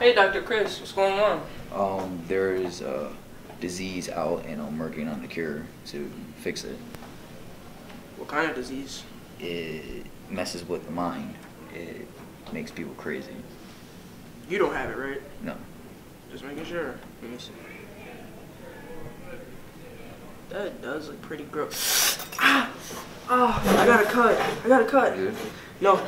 Hey, Dr. Chris, what's going on? Um, there is a disease out, and I'm working on the cure to fix it. What kind of disease? It messes with the mind. It makes people crazy. You don't have it, right? No. Just making sure. Let me see. That does look pretty gross. Ah! Oh, I got a cut. I got a cut. Good. No.